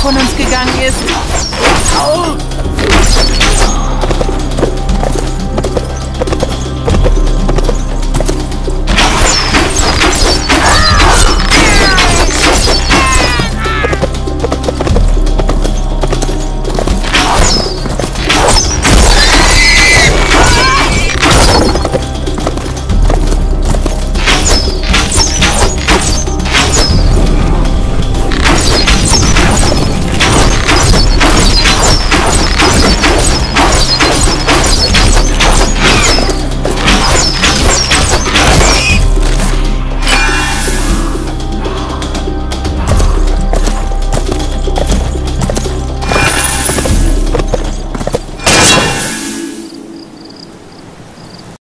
von uns gegangen ist.